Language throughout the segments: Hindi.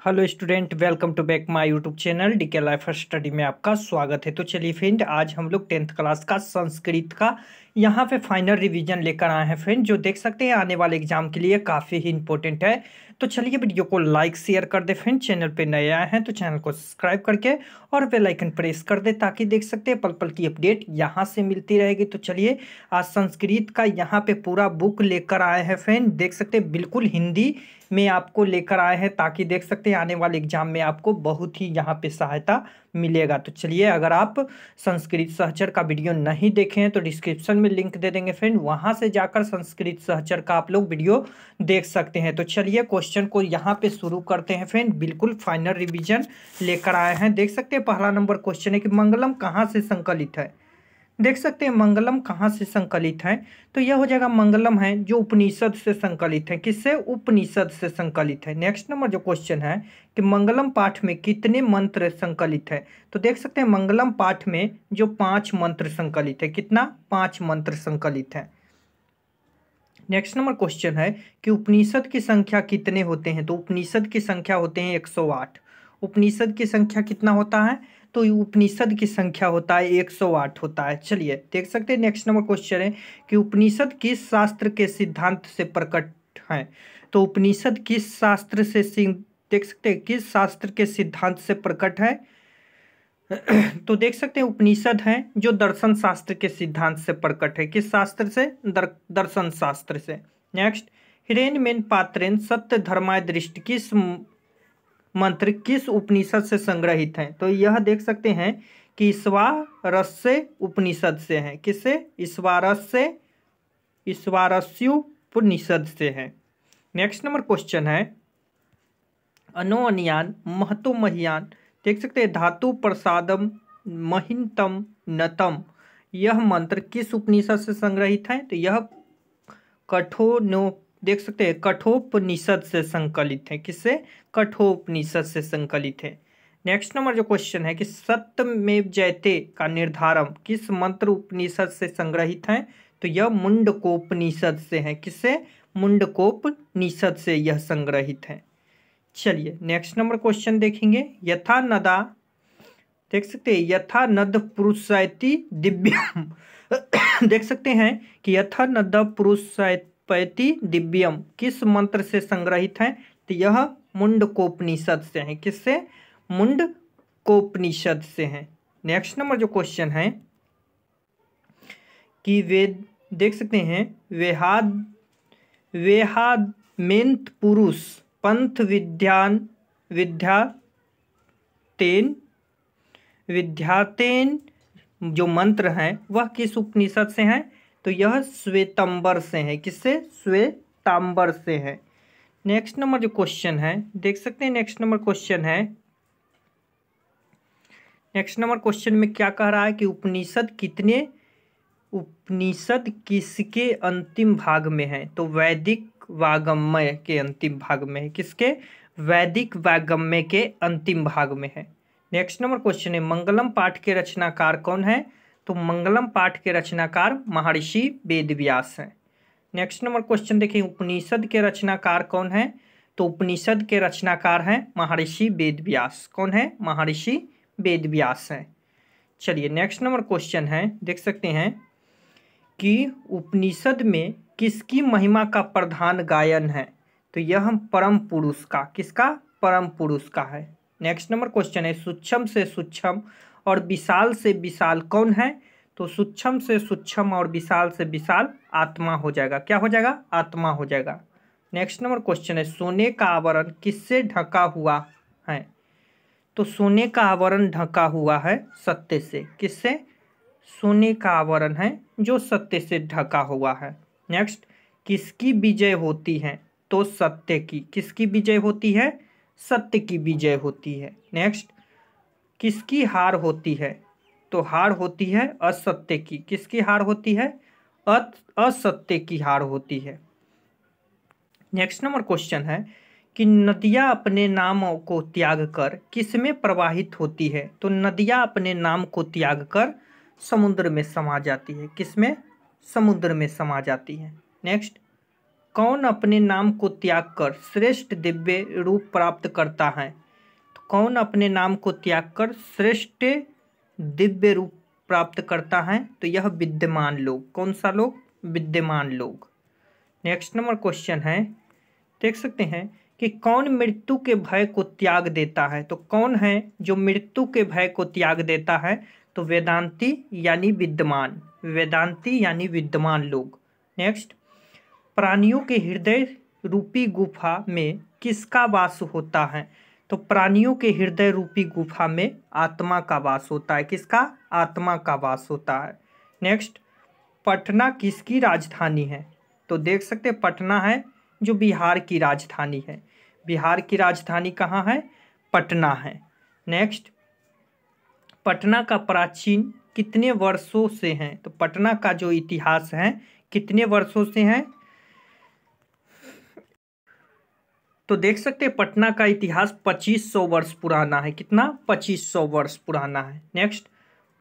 Hello student welcome to back my YouTube channel D K life study में आपका स्वागत है। तो चलिए फ्रेंड आज हम लोग टेंथ क्लास का संस्कृत का यहाँ पे फाइनल रिवीजन लेकर आए हैं फ्रेंड जो देख सकते हैं आने वाले एग्ज़ाम के लिए काफ़ी ही इंपॉर्टेंट है। तो चलिए वीडियो को लाइक शेयर कर दे फ्रेंड चैनल पे नए आए हैं तो चैनल को सब्सक्राइब करके और बेल प्रेस कर दे ताकि देख सकते हैं पल पल की अपडेट यहाँ से मिलती रहेगी। तो चलिए आज संस्कृत का यहाँ पे पूरा बुक लेकर आए हैं फ्रेंड देख सकते हैं बिल्कुल हिंदी में आपको लेकर आए हैं ताकि देख सकते हैं आने वाले एग्ज़ाम में आपको बहुत ही यहाँ पे सहायता मिलेगा। तो चलिए, अगर आप संस्कृत सहचर का वीडियो नहीं देखे हैं तो डिस्क्रिप्शन में लिंक दे देंगे फ्रेंड। वहाँ से जाकर संस्कृत सहचर का आप लोग वीडियो देख सकते हैं। तो चलिए, क्वेश्चन को यहाँ पे शुरू करते हैं फ्रेंड। बिल्कुल फाइनल रिविजन लेकर आए हैं। देख सकते हैं पहला नंबर क्वेश्चन है कि मंगलम कहाँ से संकलित है? देख सकते हैं मंगलम कहाँ से संकलित है? तो यह हो जाएगा मंगलम है जो उपनिषद से संकलित है। किससे? उपनिषद से संकलित है। नेक्स्ट नंबर जो क्वेश्चन है कि मंगलम पाठ में कितने मंत्र संकलित है? तो देख सकते हैं मंगलम पाठ में जो पाँच मंत्र संकलित है। कितना? पाँच मंत्र संकलित है। नेक्स्ट नंबर क्वेश्चन है कि उपनिषद की संख्या कितने होते हैं? तो उपनिषद की संख्या होते हैं 108 उपनिषद की संख्या कितना होता है? तो उपनिषद की संख्या होता है एक सौ आठ होता है। चलिए देख सकते हैं नेक्स्ट नंबर क्वेश्चन है कि उपनिषद किस शास्त्र के सिद्धांत से प्रकट है? तो उपनिषद किस शास्त्र से देख सकते हैं किस शास्त्र के सिद्धांत से प्रकट है? तो देख सकते हैं उपनिषद है जो दर्शन शास्त्र के सिद्धांत से प्रकट है। किस शास्त्र से? दर, दर्शन शास्त्र से। नेक्स्ट हिरेन मेन पात्रेन सत्य धर्माय दृष्टि किस मंत्र किस उपनिषद से संग्रहित हैं? तो यह देख सकते हैं कि ईश्वारस से उपनिषद से हैं। किससे ईश्वारस से ईश्वारस्युपनिषद से है। नेक्स्ट नंबर क्वेश्चन है। अनोअनियान महतो महियान देख सकते हैं, धातु प्रसादम, महिनतम, नतम। यह मंत्र किस उपनिषद से संग्रहित है? तो यह कठोनो, देख सकते हैं, कठोपनिषद से संकलित है। किससे कठोपनिषद से संकलित है। नेक्स्ट नंबर जो क्वेश्चन है कि सत्यमेव जयते का निर्धारण किस मंत्र उपनिषद से संग्रहित है? तो यह मुंडकोपनिषद से है। किससे मुंडकोपनिषद से यह संग्रहित है। चलिए नेक्स्ट नंबर क्वेश्चन देखेंगे। यथा नदा, देख सकते हैं, यथा नद पुरुषैति दिव्यम। देख सकते हैं कि यथा नद पुरुषैत पैति दिव्यम किस मंत्र से संग्रहित है? तो यह मुंडकोपनिषद से हैं। किससे? मुंडकोपनिषद से हैं। नेक्स्ट नंबर जो क्वेश्चन है, कि वेद देख सकते हैं, वेहाद वेहामेंत पुरुष, पंथ विद्यान, विद्या तेन विद्यातेन जो मंत्र हैं, वह किस उपनिषद से हैं? तो यह श्वेतंबर से है। किससे? श्वेतांबर से है। नेक्स्ट नंबर जो क्वेश्चन है, देख सकते हैं नेक्स्ट नंबर क्वेश्चन है। नेक्स्ट नंबर क्वेश्चन में क्या कह रहा है कि उपनिषद कितने, उपनिषद किसके अंतिम भाग में है? तो वैदिक वागम्य के अंतिम भाग में है। किसके? वैदिक वागम्य के अंतिम भाग में है। नेक्स्ट नंबर क्वेश्चन है, मंगलम पाठ के रचनाकार कौन है? तो मंगलम पाठ के रचनाकार महर्षि वेद व्यास हैं। नेक्स्ट नंबर क्वेश्चन देखिए उपनिषद के रचनाकार कौन है? तो उपनिषद के रचनाकार हैं महर्षि वेदव्यास। कौन है? महर्षि वेदव्यास हैं। चलिए नेक्स्ट नंबर क्वेश्चन है, देख सकते हैं कि उपनिषद में किसकी महिमा का प्रधान गायन है? तो यह हम परम पुरुष का, किसका? परम पुरुष का है। नेक्स्ट नंबर क्वेश्चन है, सूक्ष्म से सूक्ष्म और विशाल से विशाल कौन है? तो सूक्ष्म से सूक्ष्म और विशाल से विशाल आत्मा हो जाएगा। क्या हो जाएगा? आत्मा हो जाएगा। नेक्स्ट नंबर क्वेश्चन है, सोने का आवरण किससे ढका हुआ है? तो सोने का आवरण ढका हुआ है सत्य से। किससे? सोने का आवरण है जो सत्य से ढका हुआ है। नेक्स्ट किसकी विजय होती है? तो सत्य की। किसकी विजय होती है? सत्य की विजय होती है। नेक्स्ट किसकी हार होती है? तो हार होती है असत्य की। किसकी हार होती है? असत्य की हार होती है। नेक्स्ट नंबर क्वेश्चन है कि नदियाँ अपने नाम को त्याग कर किसमें प्रवाहित होती है? तो नदियाँ अपने नाम को त्याग कर समुद्र में समा जाती है। किसमें समुद्र में समा जाती है। नेक्स्ट कौन अपने नाम को त्याग कर श्रेष्ठ दिव्य रूप प्राप्त करता है? तो कौन अपने नाम को त्याग कर श्रेष्ठ दिव्य रूप प्राप्त करता है तो यह विद्यमान लोग। कौन सा लोग? विद्यमान लोग। नेक्स्ट नंबर क्वेश्चन है। देख सकते हैं कि कौन मृत्यु के भय को त्याग देता है? तो कौन है जो मृत्यु के भय को त्याग देता है? तो वेदांती यानी विद्यमान। वेदांती यानी विद्यमान लोग। नेक्स्ट प्राणियों के हृदय रूपी गुफा में किसका वास होता है? तो प्राणियों के हृदय रूपी गुफा में आत्मा का वास होता है। किसका? आत्मा का वास होता है। नेक्स्ट पटना किसकी राजधानी है? तो देख सकते पटना है जो बिहार की राजधानी है। बिहार की राजधानी कहाँ है? पटना है। नेक्स्ट पटना का प्राचीन कितने वर्षों से हैं? तो पटना का जो इतिहास है, कितने वर्षों से हैं? तो देख सकते हैं, पटना का इतिहास पच्चीस सौ वर्ष पुराना है। कितना? पच्चीस सौ वर्ष पुराना है। नेक्स्ट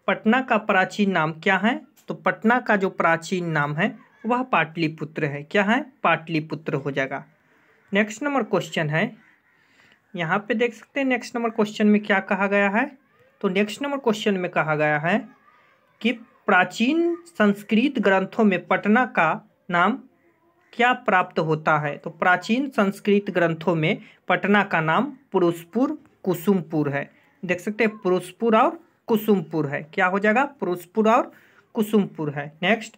पटना का प्राचीन नाम क्या है? तो पटना का जो प्राचीन नाम है, वह पाटलिपुत्र है। क्या है? पाटलिपुत्र हो जाएगा। नेक्स्ट नंबर क्वेश्चन है। यहाँ पे देख सकते हैं नेक्स्ट नंबर क्वेश्चन में क्या कहा गया है? तो नेक्स्ट नंबर क्वेश्चन में कहा गया है कि प्राचीन संस्कृत ग्रंथों में पटना का नाम क्या प्राप्त होता है? तो प्राचीन संस्कृत ग्रंथों में पटना का नाम पुरुषपुर, कुसुमपुर है। देख सकते हैं, पुरुषपुर और कुसुमपुर है। क्या हो जाएगा? पुरुषपुर और कुसुमपुर है। नेक्स्ट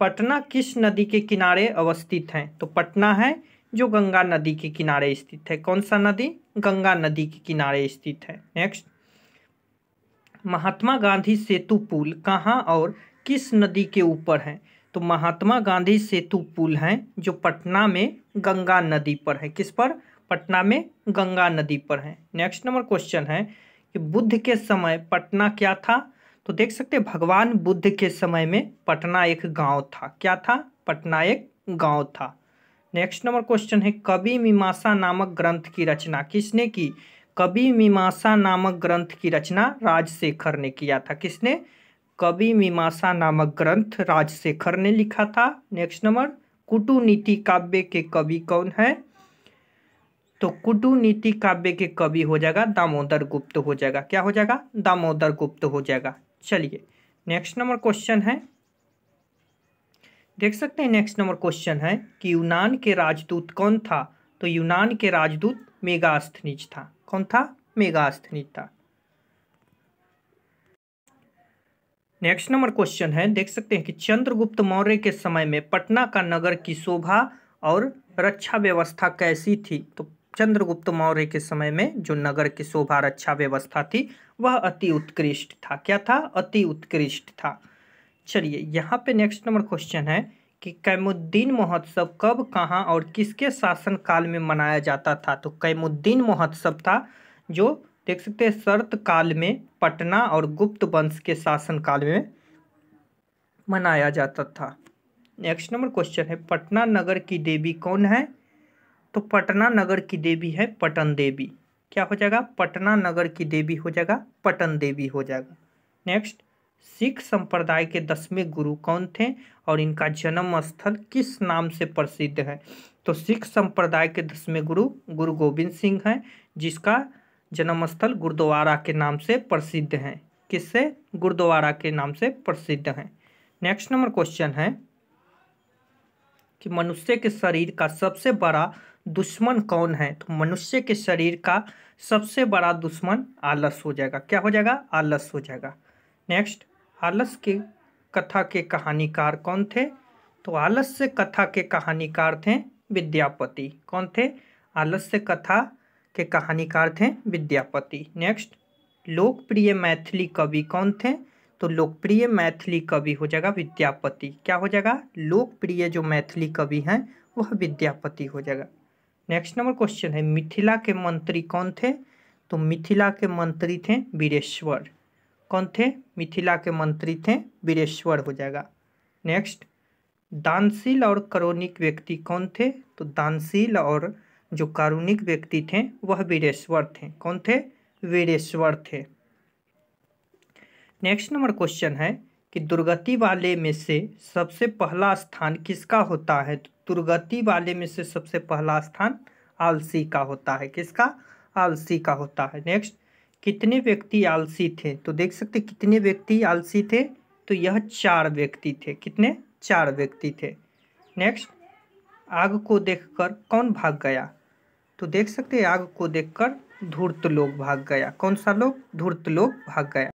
पटना किस नदी के किनारे अवस्थित है? तो पटना है जो गंगा नदी के किनारे स्थित है। कौन सा नदी? गंगा नदी के किनारे स्थित है। नेक्स्ट महात्मा गांधी सेतु पुल कहाँ और किस नदी के ऊपर है? तो महात्मा गांधी सेतु पुल है, जो पटना में गंगा नदी पर है। किस पर? पटना में गंगा नदी पर है। नेक्स्ट नंबर क्वेश्चन है कि बुद्ध के समय पटना क्या था? तो देख सकते भगवान बुद्ध के समय में पटना एक गाँव था। क्या था? पटना एक गाँव था। नेक्स्ट नंबर क्वेश्चन है, कवि मीमांसा नामक ग्रंथ की रचना किसने की? कवि मीमांसा नामक ग्रंथ की रचना राजशेखर ने किया था। किसने? कवि मीमांसा नामक ग्रंथ राजशेखर ने लिखा था। नेक्स्ट नंबर कुटुनीति काव्य के कवि कौन है? तो कुटुनीति काव्य के कवि हो जाएगा दामोदर गुप्त हो जाएगा। क्या हो जाएगा? दामोदर गुप्त हो जाएगा। चलिए नेक्स्ट नंबर क्वेश्चन है। देख सकते हैं नेक्स्ट नंबर क्वेश्चन है कि यूनान के राजदूत कौन था? तो यूनान के राजदूत मेगास्थनीज था। कौन था? मेगास्थनीज था। नेक्स्ट नंबर क्वेश्चन है, देख सकते हैं कि चंद्रगुप्त मौर्य के समय में पटना का नगर की शोभा और रक्षा व्यवस्था कैसी थी? तो चंद्रगुप्त मौर्य के समय में जो नगर की शोभा, रक्षा व्यवस्था थी, वह अति उत्कृष्ट था। क्या था? अति उत्कृष्ट था। चलिए, यहाँ पे नेक्स्ट नंबर क्वेश्चन है कि कैमुद्दीन महोत्सव कब, कहाँ और किसके शासन काल में मनाया जाता था? तो कैमुद्दीन महोत्सव था जो देख सकते हैं, शर्त काल में पटना और गुप्त वंश के शासन काल में मनाया जाता था। नेक्स्ट नंबर क्वेश्चन है, पटना नगर की देवी कौन है? तो पटना नगर की देवी है पटन देवी। क्या हो जाएगा? पटना नगर की देवी हो जाएगा, पटन देवी हो जाएगा। नेक्स्ट सिख संप्रदाय के दसवें गुरु कौन थे और इनका जन्म स्थल किस नाम से प्रसिद्ध है? तो सिख संप्रदाय के दसवें गुरु गुरु गोविंद सिंह हैं, जिसका जन्म स्थल गुरुद्वारा के नाम से प्रसिद्ध हैं। किससे? गुरुद्वारा के नाम से प्रसिद्ध हैं। नेक्स्ट नंबर क्वेश्चन है कि मनुष्य के शरीर का सबसे बड़ा दुश्मन कौन है? तो मनुष्य के शरीर का सबसे बड़ा दुश्मन आलस हो जाएगा। क्या हो जाएगा? आलस हो जाएगा। नेक्स्ट आलस के कथा के कहानीकार कौन थे? तो आलस से कथा के कहानीकार थे विद्यापति। कौन थे? आलस्य कथा के कहानीकार थे विद्यापति। नेक्स्ट लोकप्रिय मैथिली कवि कौन थे? तो लोकप्रिय मैथिली कवि हो जाएगा विद्यापति। क्या हो जाएगा? लोकप्रिय जो मैथिली कवि हैं, वह विद्यापति हो जाएगा। नेक्स्ट नंबर क्वेश्चन है, मिथिला के मंत्री कौन थे? तो मिथिला के मंत्री थे वीरेश्वर। कौन थे? मिथिला के मंत्री थे वीरेश्वर हो जाएगा। नेक्स्ट दानशील और करोनिक व्यक्ति कौन थे? तो दानशील और जो कारुणिक व्यक्ति थे, वह वीरेश्वर थे। कौन थे? वीरेश्वर थे। नेक्स्ट नंबर क्वेश्चन है कि दुर्गति वाले में से सबसे पहला स्थान किसका होता है? तो दुर्गति वाले में से सबसे पहला स्थान आलसी का होता है। किसका? आलसी का होता है। नेक्स्ट कितने व्यक्ति आलसी थे? तो देख सकते कितने व्यक्ति आलसी थे? तो यह चार व्यक्ति थे। कितने? चार व्यक्ति थे। नेक्स्ट आग को देखकर कौन भाग गया? तो देख सकते हैं, आग को देखकर धूर्त लोग भाग गया। कौन सा लोग? धूर्त लोग भाग गया।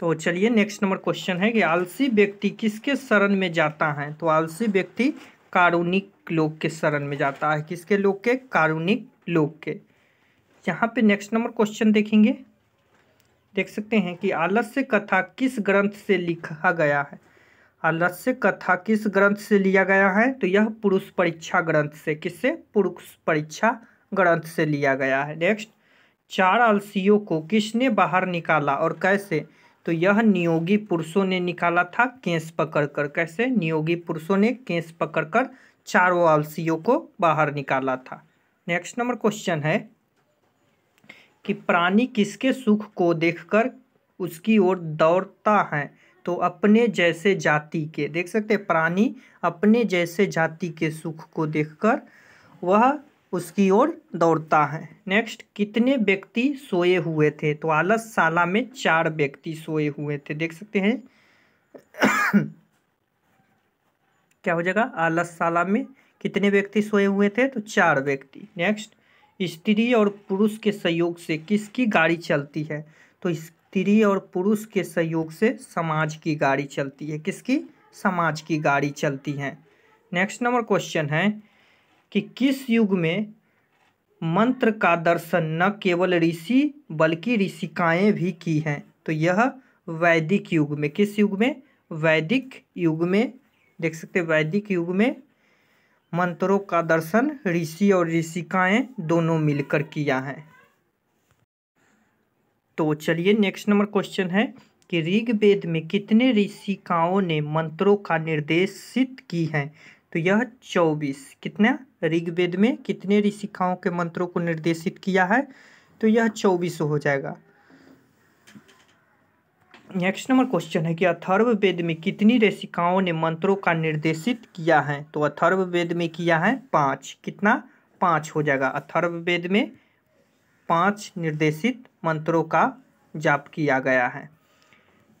तो चलिए नेक्स्ट नंबर क्वेश्चन है कि आलसी व्यक्ति किसके शरण में जाता है? तो आलसी व्यक्ति कारुणिक लोग के शरण में जाता है। किसके लोग के? कारुणिक लोग के। यहाँ पे नेक्स्ट नंबर क्वेश्चन देखेंगे। देख सकते हैं कि आलस्य कथा किस ग्रंथ से लिखा गया है? आलस्य कथा किस ग्रंथ से लिया गया है? तो यह पुरुष परीक्षा ग्रंथ से किससे पुरुष परीक्षा ग्रंथ से लिया गया है। नेक्स्ट चार आलसियों को किसने बाहर निकाला और कैसे? तो यह नियोगी पुरुषों ने निकाला था, केस पकड़कर। कैसे? नियोगी पुरुषों ने केस पकड़कर चारों आलसियों को बाहर निकाला था। नेक्स्ट नंबर क्वेश्चन है कि प्राणी किसके सुख को देखकर उसकी ओर दौड़ता है? तो अपने जैसे जाति के, देख सकते हैं, प्राणी अपने जैसे जाति के सुख को देखकर वह उसकी ओर दौड़ता है। नेक्स्ट कितने व्यक्ति सोए हुए थे? तो आलस साला में चार व्यक्ति सोए हुए थे, देख सकते हैं। क्या हो जाएगा? आलस साला में कितने व्यक्ति सोए हुए थे? तो चार व्यक्ति। नेक्स्ट स्त्री और पुरुष के सहयोग से किसकी गाड़ी चलती है? तो स्त्री और पुरुष के सहयोग से समाज की गाड़ी चलती है। किसकी? समाज की गाड़ी चलती है। नेक्स्ट नंबर क्वेश्चन है कि किस युग में मंत्र का दर्शन न केवल ऋषि बल्कि ऋषिकाएँ भी की हैं? तो यह वैदिक युग में। किस युग में? वैदिक युग में। देख सकते वैदिक युग में मंत्रों का दर्शन ऋषि और ऋषिकाएँ दोनों मिलकर किया है। तो चलिए नेक्स्ट नंबर क्वेश्चन है कि ऋग्वेद में कितने ऋषिकाओं ने मंत्रों का निर्देशित की हैं? तो यह चौबीस। कितना? ऋग्वेद में कितने ऋषिकाओं के मंत्रों को निर्देशित किया है? तो यह चौबीस हो जाएगा। नेक्स्ट नंबर क्वेश्चन है कि अथर्व वेद में कितनी ऋषिकाओं ने मंत्रों का निर्देशित किया है? तो अथर्व वेद में किया है पाँच। कितना? पाँच हो जाएगा। अथर्व वेद में पाँच निर्देशित मंत्रों का जाप किया गया है।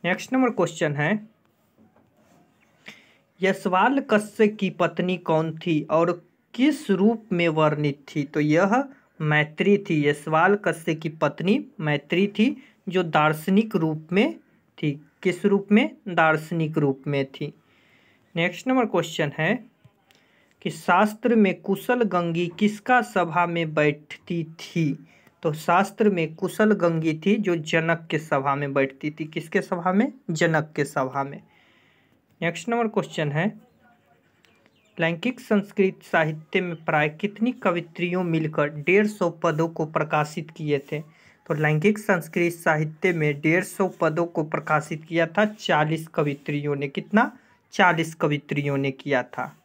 नेक्स्ट नंबर क्वेश्चन है। यशवाल कश्य की पत्नी कौन थी और किस रूप में वर्णित थी? तो यह मैत्री थी। यशवाल कश्य की पत्नी मैत्री थी, जो दार्शनिक रूप में थी। किस रूप में? दार्शनिक रूप में थी। नेक्स्ट नंबर क्वेश्चन है कि शास्त्र में कुशल गंगी किसका सभा में बैठती थी? तो शास्त्र में कुशल गंगी थी जो जनक के सभा में बैठती थी। किसके सभा में? जनक के सभा में। नेक्स्ट नंबर क्वेश्चन है। लैंगिक संस्कृत साहित्य में प्राय कितनी कवित्रियों मिलकर डेढ़ सौ पदों को प्रकाशित किए थे? तो लैंगिक संस्कृत साहित्य में डेढ़ सौ पदों को प्रकाशित किया था, चालीस कवित्रियों ने। कितना? चालीस कवित्रियों ने किया था।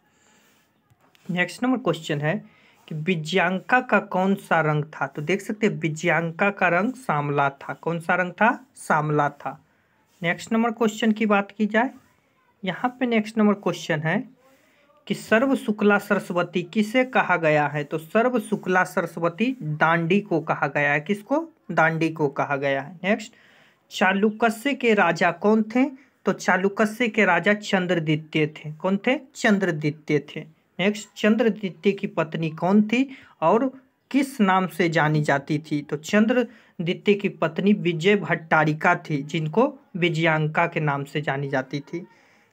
नेक्स्ट नंबर क्वेश्चन है। कि विज्ञांका का कौन सा रंग था? तो देख सकते हैं विज्ञांका का रंग सामला था। कौन सा रंग था? सामला था। नेक्स्ट नंबर क्वेश्चन की बात की जाए, यहाँ पे नेक्स्ट नंबर क्वेश्चन है कि सर्व शुक्ला सरस्वती किसे कहा गया है? तो सर्व शुक्ला सरस्वती दांडी को कहा गया है। किसको? दांडी को कहा गया है। नेक्स्ट चालुकस्य के राजा कौन थे? तो चालुकस्य के राजा चंद्रदित्य थे। कौन थे? चंद्रदित्य थे। नेक्स्ट चंद्रदित्य की पत्नी कौन थी और किस नाम से जानी जाती थी? तो चंद्रदित्य की पत्नी विजय भट्टारिका थी, जिनको विजयांका के नाम से जानी जाती थी।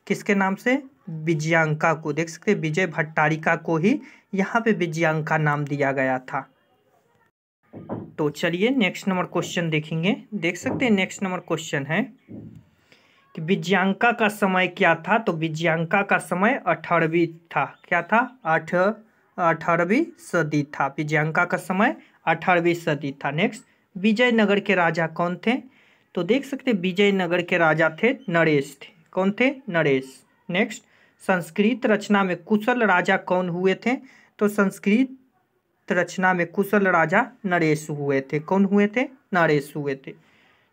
किसके नाम से? विजयांका को। देख सकते विजय भट्टारिका को ही यहाँ पे विजयांका नाम दिया गया था। तो चलिए नेक्स्ट नंबर क्वेश्चन देखेंगे। देख सकते हैं नेक्स्ट नंबर क्वेश्चन है। कि विजयांका का समय क्या था? तो विजयांका का समय अठारहवीं था। क्या था? आठ, अठारहवीं सदी था। विजयांका का समय अठारहवीं सदी था। नेक्स्ट विजयनगर के राजा कौन थे? तो देख सकते विजयनगर के राजा थे नरेश थे। कौन थे? नरेश। नेक्स्ट संस्कृत रचना में कुशल राजा कौन हुए थे? तो संस्कृत रचना में कुशल राजा नरेश हुए थे। कौन हुए थे? नरेश हुए थे।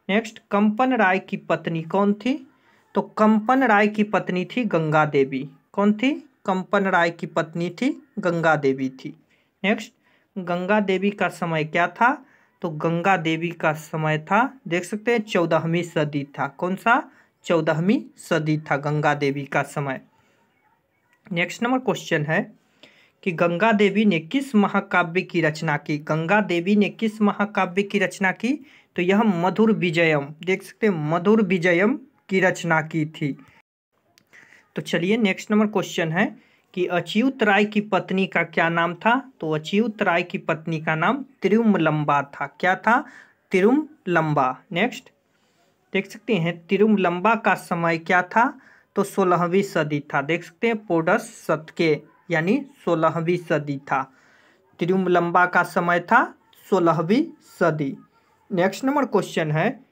नेक्स्ट कंपन राय की पत्नी कौन थी? तो कंपन राय की पत्नी थी गंगा देवी। कौन थी? कंपन राय की पत्नी थी गंगा देवी थी। नेक्स्ट गंगा देवी का समय क्या था? तो गंगा देवी का समय था, देख सकते हैं, चौदहवीं सदी था। कौन सा? चौदहवीं सदी था गंगा देवी का समय। नेक्स्ट नंबर क्वेश्चन है कि गंगा देवी ने किस महाकाव्य की रचना की? गंगा देवी ने किस महाकाव्य की रचना की? तो यह मधुर विजयम। देख सकते हैं, मधुर विजयम की रचना की थी। तो चलिए नेक्स्ट नंबर क्वेश्चन है कि अच्युत राय की पत्नी का क्या नाम था? तो अच्युत राय की पत्नी का नाम तिरुमलंबा था। क्या था? तिरुमलंबा नेक्स्ट देख सकते हैं तिरुमलंबा का समय क्या था? तो सोलहवीं सदी था। देख सकते हैं, पोडस शतके, यानी सोलहवीं सदी था। तिरुमलंबा का समय था सोलहवीं सदी। नेक्स्ट नंबर क्वेश्चन है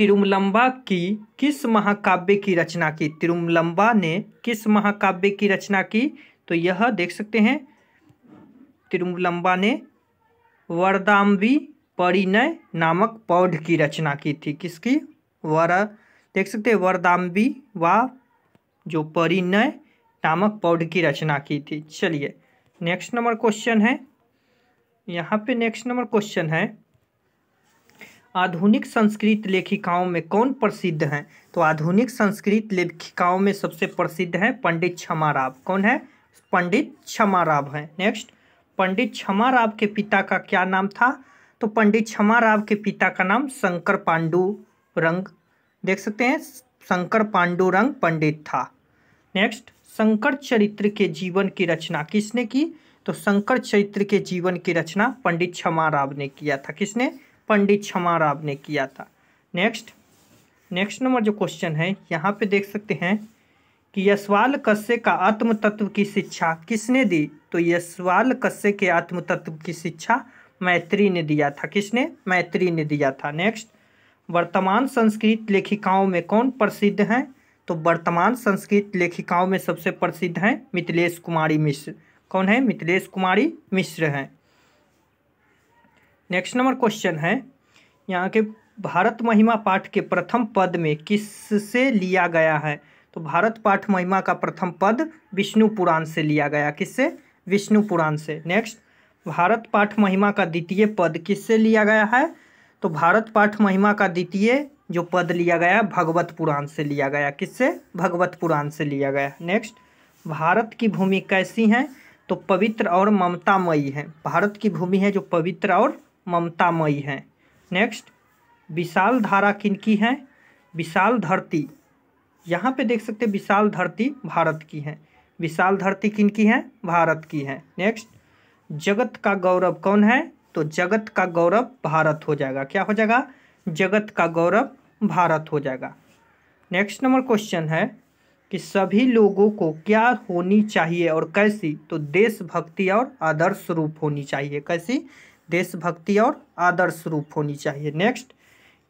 तिरुमलंबा की किस महाकाव्य की रचना की? तिरुमलंबा ने किस महाकाव्य की रचना की? तो यह देख सकते हैं। तिरुमलंबा ने वरदाम्बी परिणय नामक पौध की रचना की थी। किसकी? वर, देख सकते हैं, वरदाम्बी व जो परिणय नामक पौध की रचना की थी। चलिए नेक्स्ट नंबर क्वेश्चन है। यहाँ पे नेक्स्ट नंबर क्वेश्चन है। आधुनिक संस्कृत लेखिकाओं में कौन प्रसिद्ध हैं? तो आधुनिक संस्कृत लेखिकाओं में सबसे प्रसिद्ध हैं पंडित क्षमाराव। कौन है? पंडित क्षमाराव हैं। नेक्स्ट पंडित क्षमाराव के पिता का क्या नाम था? तो पंडित क्षमाराव के पिता का नाम शंकर पांडु रंग। देख सकते हैं, शंकर पांडुरंग पंडित था। नेक्स्ट शंकर चरित्र के जीवन की रचना किसने की? तो शंकर चरित्र के जीवन की रचना पंडित क्षमाराव ने किया था। किसने? पंडित क्षमा राव ने किया था। नेक्स्ट नेक्स्ट नंबर जो क्वेश्चन है, यहाँ पे देख सकते हैं कि यशवाल कस्य का आत्म तत्व की शिक्षा किसने दी? तो यशवाल कस्य के आत्म तत्व की शिक्षा मैत्री ने दिया था। किसने? मैत्री ने दिया था। नेक्स्ट वर्तमान संस्कृत लेखिकाओं में कौन प्रसिद्ध हैं? तो वर्तमान संस्कृत लेखिकाओं में सबसे प्रसिद्ध हैं मिथिलेश कुमारी मिश्र। कौन है? मिथिलेश कुमारी मिश्र हैं। नेक्स्ट नंबर क्वेश्चन है। यहाँ के भारत महिमा पाठ के प्रथम पद में किससे लिया गया है? तो भारत पाठ महिमा का प्रथम पद विष्णु पुराण से लिया गया। किससे? विष्णु पुराण से। नेक्स्ट भारत पाठ महिमा का द्वितीय पद किससे लिया गया है? तो भारत पाठ महिमा का द्वितीय जो पद लिया गया, भगवत पुराण से लिया गया। किससे? भगवत पुराण से लिया गया। नेक्स्ट भारत की भूमि कैसी है? तो पवित्र और ममतामयी है। भारत की भूमि है जो पवित्र और ममतामयी है। नेक्स्ट विशाल धारा किनकी है? विशाल धरती। यहाँ पे देख सकते हैं विशाल धरती भारत की है। विशाल धरती किनकी है? भारत की है। नेक्स्ट जगत का गौरव कौन है? तो जगत का गौरव भारत हो जाएगा। क्या हो जाएगा? जगत का गौरव भारत हो जाएगा। नेक्स्ट नंबर क्वेश्चन है कि सभी लोगों को क्या होनी चाहिए और कैसी? तो देशभक्ति और आदर्श रूप होनी चाहिए। कैसी? देशभक्ति और आदर्श रूप होनी चाहिए। नेक्स्ट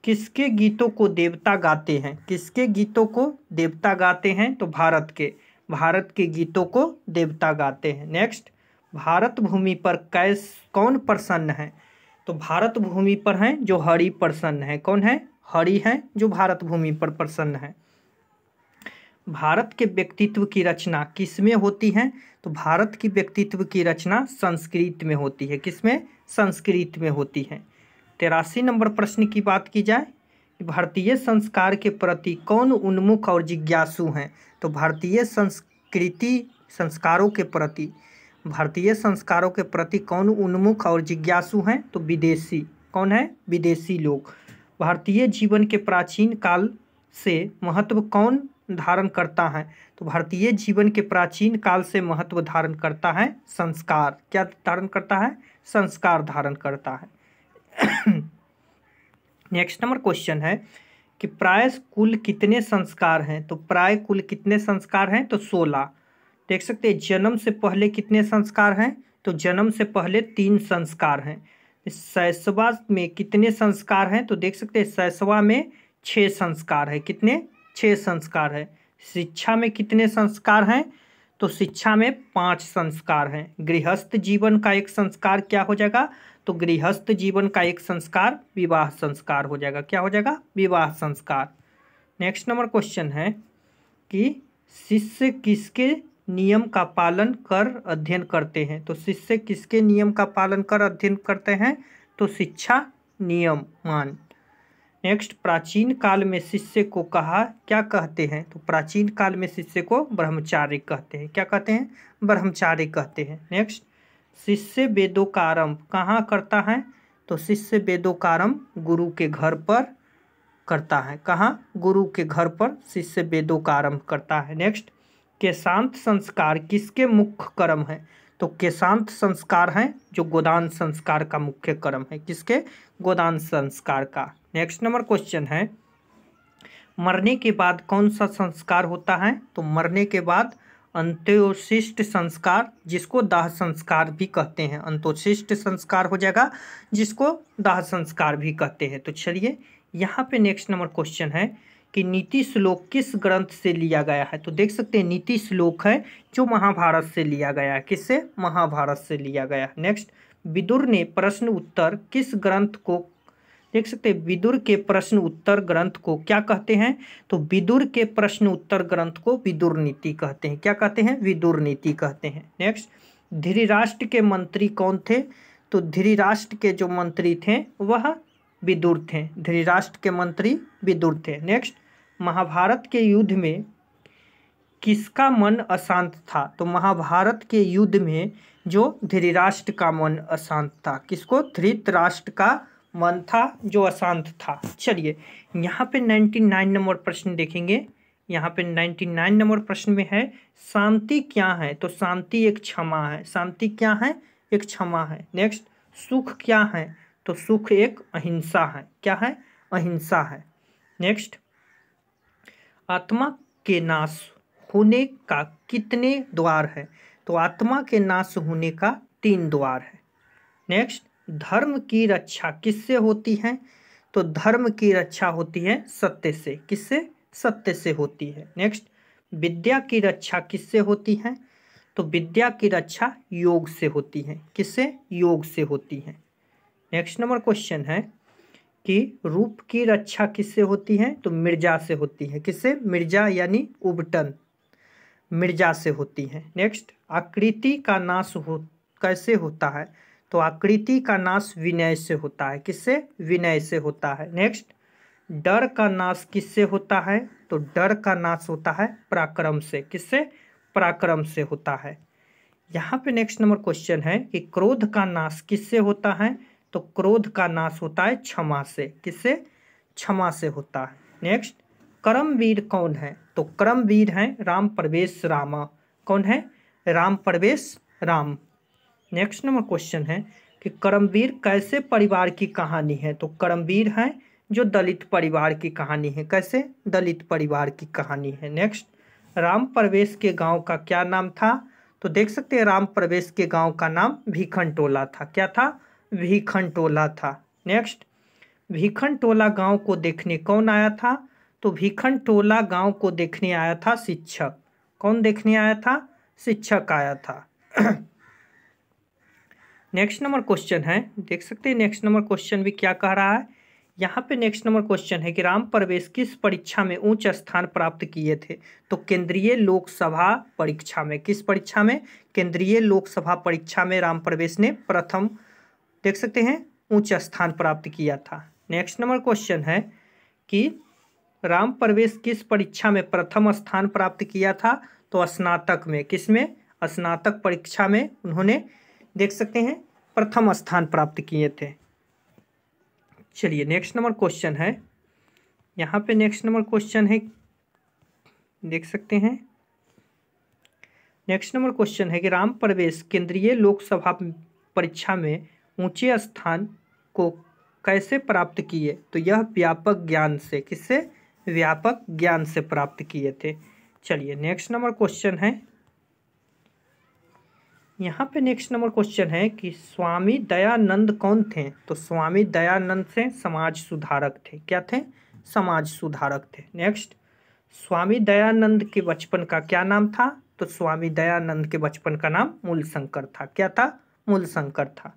किसके गीतों को देवता गाते हैं? किसके गीतों को देवता गाते हैं? तो भारत के। भारत के गीतों को देवता गाते हैं। नेक्स्ट भारत भूमि पर कैस, कौन प्रसन्न है? तो भारत भूमि पर हैं जो हरि प्रसन्न है। कौन है? हरि हैं जो भारत भूमि पर प्रसन्न है। भारत के व्यक्तित्व की रचना किसमें होती है? तो भारत की व्यक्तित्व की रचना संस्कृत में होती है। किसमें संस्कृत में होती है। तेरासी नंबर प्रश्न की बात की जाए, भारतीय संस्कार के प्रति कौन उन्मुख और जिज्ञासु हैं? तो भारतीय संस्कृति संस्कारों के प्रति, भारतीय संस्कारों के प्रति कौन उन्मुख और जिज्ञासु हैं? तो विदेशी, कौन है? विदेशी लोग। भारतीय जीवन के प्राचीन काल से महत्व कौन धारण करता है। तो भारतीय जीवन के प्राचीन काल से महत्व धारण करता है संस्कार। क्या धारण करता है? संस्कार धारण करता है। नेक्स्ट नंबर क्वेश्चन है कि प्राय कुल कितने संस्कार हैं? तो प्राय कुल कितने संस्कार हैं? तो सोलह। देख सकते हैं, जन्म से पहले कितने संस्कार हैं? तो जन्म से पहले तीन संस्कार हैं। सैसवा में कितने संस्कार हैं? तो देख सकते हैं सैसवा में छः संस्कार है। कितने? छः संस्कार है। शिक्षा में कितने संस्कार हैं? तो शिक्षा में पाँच संस्कार हैं। गृहस्थ जीवन का एक संस्कार क्या हो जाएगा? तो गृहस्थ जीवन का एक संस्कार विवाह संस्कार हो जाएगा। क्या हो जाएगा? विवाह संस्कार। नेक्स्ट नंबर क्वेश्चन है कि शिष्य किसके नियम का पालन कर अध्ययन करते हैं? तो शिष्य किसके नियम का पालन कर अध्ययन करते हैं? तो शिक्षा नियम, मान। नेक्स्ट, प्राचीन काल में शिष्य को कहा, क्या कहते हैं? तो प्राचीन काल में शिष्य को ब्रह्मचार्य कहते हैं। क्या कहते हैं? ब्रह्मचार्य कहते हैं। नेक्स्ट, शिष्य वेदों का आरंभ कहाँ करता है? तो शिष्य वेदों का आरंभ गुरु के घर पर करता है। कहाँ? गुरु के घर पर शिष्य वेदों का आरंभ करता है। नेक्स्ट, केशांत संस्कार किसके मुख्य कर्म है? तो केशांत संस्कार है, जो गोदान संस्कार का मुख्य कर्म है। किसके? गोदान संस्कार का। नेक्स्ट नंबर क्वेश्चन है, मरने के बाद कौन सा संस्कार होता है? तो मरने के बाद अंत्योशिष्ट संस्कार, जिसको दाह संस्कार भी कहते हैं। अंत्योशिष्ट संस्कार हो जाएगा, जिसको दाह संस्कार भी कहते हैं। तो चलिए, यहाँ पे नेक्स्ट नंबर क्वेश्चन है कि नीति श्लोक किस ग्रंथ से लिया गया है? तो देख सकते हैं, नीति श्लोक है जो महाभारत से लिया गया है। किससे? महाभारत से लिया गया नेक्स्ट विदुर ने प्रश्न उत्तर किस ग्रंथ को देख सकते हैं, विदुर के प्रश्न उत्तर ग्रंथ को क्या कहते हैं? तो विदुर के प्रश्न उत्तर ग्रंथ को विदुर नीति कहते हैं। क्या कहते हैं? विदुर नीति कहते हैं। नेक्स्ट धीराष्ट्र के मंत्री कौन थे? तो धीराष्ट्र के जो मंत्री थे, वह विदुर थे। धीराष्ट्र के मंत्री विदुर थे। नेक्स्ट महाभारत के युद्ध में किसका मन अशांत था? तो महाभारत के युद्ध में जो धृतराष्ट्र का मन अशांत था, किसको? धृतराष्ट्र का मन था, जो अशांत था। चलिए, यहाँ पे नाइन्टी नाइन नंबर प्रश्न देखेंगे। यहाँ पे नाइन्टी नाइन नंबर प्रश्न में है, शांति क्या है? तो शांति एक क्षमा है। शांति क्या है? एक क्षमा है। नेक्स्ट, सुख क्या है? तो सुख एक अहिंसा है। क्या है? अहिंसा है। नेक्स्ट, आत्मा के नाश होने का कितने द्वार है? तो आत्मा के नाश होने का तीन द्वार है। नेक्स्ट धर्म की रक्षा किससे होती है? तो धर्म की रक्षा होती है सत्य से। किससे? सत्य से होती है। नेक्स्ट विद्या की रक्षा किससे होती है? तो विद्या की रक्षा योग से होती है। किससे? योग से होती है। नेक्स्ट नंबर क्वेश्चन है कि रूप की रक्षा किससे होती है? तो मिर्ज़ा से होती है। किससे? मिर्ज़ा यानी उबटन। मिर्ज़ा से होती है। नेक्स्ट आकृति का नाश हो, कैसे होता है? तो आकृति का नाश विनय से होता है। किससे? विनय से होता है। नेक्स्ट डर का नाश किससे होता है? तो डर का नाश होता है पराक्रम से। किससे? पराक्रम से होता है। यहाँ पे नेक्स्ट नंबर क्वेश्चन है कि क्रोध का नाश किससे होता है? तो क्रोध का नाश होता है क्षमा से। किससे? क्षमा से होता है। नेक्स्ट करमवीर कौन है? तो करमवीर हैं राम प्रवेश रामा। कौन है? राम प्रवेश राम। नेक्स्ट नंबर क्वेश्चन है कि करमवीर कैसे परिवार की कहानी है? तो करमवीर है जो दलित परिवार की कहानी है। कैसे? दलित परिवार की कहानी है। नेक्स्ट राम प्रवेश के गाँव का क्या नाम था? तो देख सकते हैं राम प्रवेश के गाँव का नाम भीखन टोला था। क्या था? भीखन टोला था। नेक्स्ट भीखन टोला गाँव को देखने कौन आया था? तो भीखन टोला गाँव को देखने आया था शिक्षक। कौन देखने आया था? शिक्षक आया था। नेक्स्ट नंबर क्वेश्चन है। देख सकते हैं नेक्स्ट नंबर क्वेश्चन भी क्या कह रहा है? यहाँ पे नेक्स्ट नंबर क्वेश्चन है कि राम प्रवेश किस परीक्षा में उच्च स्थान प्राप्त किए थे? तो केंद्रीय लोकसभा परीक्षा में। किस परीक्षा में? केंद्रीय लोकसभा परीक्षा में राम प्रवेश ने प्रथम, देख सकते हैं, उच्च स्थान प्राप्त किया था। नेक्स्ट नंबर क्वेश्चन है कि राम प्रवेश किस परीक्षा में प्रथम स्थान प्राप्त किया था? तो स्नातक में। किसमें? स्नातक परीक्षा में उन्होंने देख सकते हैं, प्रथम स्थान प्राप्त किए थे। चलिए नेक्स्ट नंबर क्वेश्चन है। यहाँ पे नेक्स्ट नंबर क्वेश्चन है, देख सकते हैं। नेक्स्ट नंबर क्वेश्चन है कि राम प्रवेश केंद्रीय लोकसभा परीक्षा में ऊँचे स्थान को कैसे प्राप्त किए? तो यह व्यापक ज्ञान से, किससे? व्यापक ज्ञान से प्राप्त किए थे। चलिए नेक्स्ट नंबर क्वेश्चन है। यहाँ पे नेक्स्ट नंबर क्वेश्चन है कि स्वामी दयानंद कौन थे? तो स्वामी दयानंद से समाज सुधारक थे। क्या थे? समाज सुधारक थे। नेक्स्ट स्वामी दयानंद के बचपन का क्या नाम था? तो स्वामी दयानंद के बचपन का नाम मूल शंकर था। क्या था? मूल शंकर था।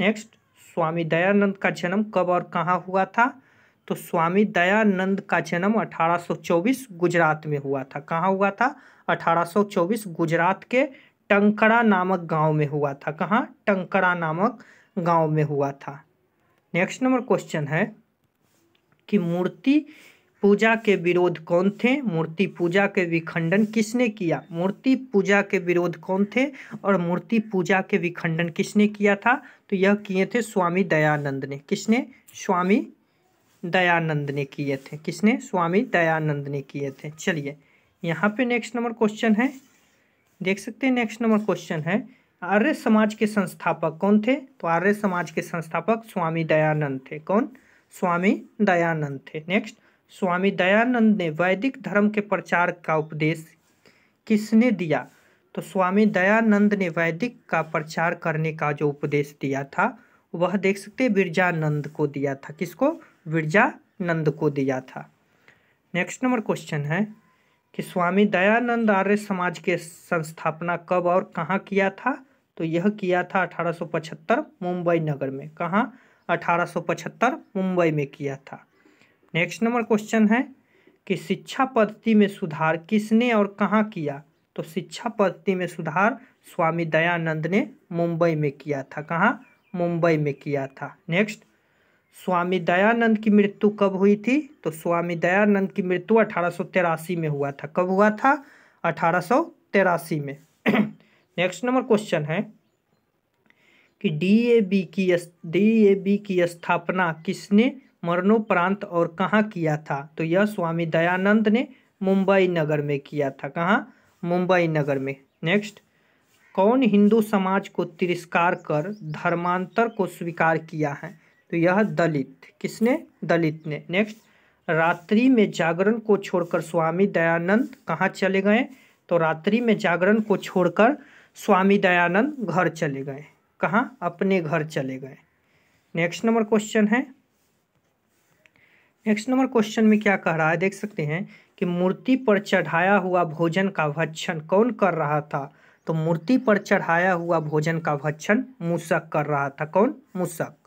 नेक्स्ट स्वामी दयानंद का जन्म कब और कहाँ हुआ था? तो स्वामी दयानंद का जन्म 1824 गुजरात में हुआ था। कहाँ हुआ था? 1824 गुजरात के टंकड़ा नामक गाँव में हुआ था। कहाँ? टंकड़ा नामक गाँव में हुआ था। नेक्स्ट नंबर क्वेश्चन है कि मूर्ति पूजा के विरोध कौन थे? मूर्ति पूजा के विखंडन किसने किया? मूर्ति पूजा के विरोध कौन थे और मूर्ति पूजा के विखंडन किसने किया था? तो यह किए थे स्वामी दयानंद ने। किसने? स्वामी दयानंद ने किए थे। किसने? स्वामी दयानंद ने किए थे। चलिए, यहाँ पे नेक्स्ट नंबर क्वेश्चन है। देख सकते हैं नेक्स्ट नंबर क्वेश्चन है। आर्य समाज के संस्थापक कौन थे? तो आर्य समाज के संस्थापक स्वामी दयानंद थे। कौन? स्वामी दयानंद थे। नेक्स्ट स्वामी दयानंद ने वैदिक धर्म के प्रचार का उपदेश किसने दिया? तो स्वामी दयानंद ने वैदिक का प्रचार करने का जो उपदेश दिया था, वह देख सकते हैं, बिरजानंद को दिया था। किसको? बिरजानंद को दिया था। नेक्स्ट नंबर क्वेश्चन है। कि स्वामी दयानंद आर्य समाज के संस्थापना कब और कहाँ किया था? तो यह किया था 1875 मुंबई नगर में। कहाँ? 1875 मुंबई में किया था। नेक्स्ट नंबर क्वेश्चन है कि शिक्षा पद्धति में सुधार किसने और कहाँ किया? तो शिक्षा पद्धति में सुधार स्वामी दयानंद ने मुंबई में किया था। कहाँ? मुंबई में किया था। नेक्स्ट स्वामी दयानंद की मृत्यु कब हुई थी? तो स्वामी दयानंद की मृत्यु अठारह में हुआ था। कब हुआ था? अठारह में। नेक्स्ट नंबर क्वेश्चन है कि डीएबी की डीएबी की स्थापना किसने मरणोपरांत और कहाँ किया था? तो यह स्वामी दयानंद ने मुंबई नगर में किया था। कहाँ? मुंबई नगर में। नेक्स्ट कौन हिंदू समाज को तिरस्कार कर धर्मांतर को स्वीकार किया है? तो यह दलित, किसने? दलित ने। नेक्स्ट रात्रि में जागरण को छोड़कर स्वामी दयानंद कहाँ चले गए? तो रात्रि में जागरण को छोड़कर स्वामी दयानंद घर चले गए। कहाँ? अपने घर चले गए। नेक्स्ट नंबर क्वेश्चन है। नेक्स्ट नंबर क्वेश्चन में क्या कह रहा है? देख सकते हैं कि मूर्ति पर चढ़ाया हुआ भोजन का भक्षण कौन कर रहा था? तो मूर्ति पर चढ़ाया हुआ भोजन का भक्षण मूसक कर रहा था। कौन? मूसक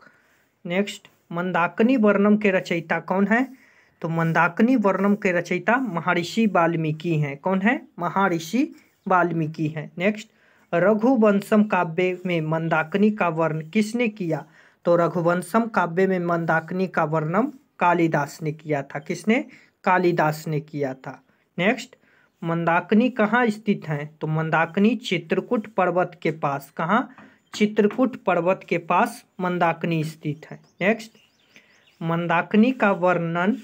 नेक्स्ट मंदाकिनी वर्णम के रचयिता कौन है? तो मंदाकिनी वर्णम के रचयिता महर्षि वाल्मीकि हैं। कौन है? महर्षि वाल्मीकि हैं। नेक्स्ट रघुवंशम काव्य में मंदाकिनी का वर्ण किसने किया? तो रघुवंशम काव्य में मंदाकिनी का वर्णन कालिदास ने किया था। किसने? कालिदास ने किया था। नेक्स्ट मंदाकिनी कहाँ स्थित है? तो मंदाकिनी चित्रकूट पर्वत के पास। कहाँ? चित्रकूट पर्वत के पास मंदाकिनी स्थित है। नेक्स्ट मंदाकिनी का वर्णन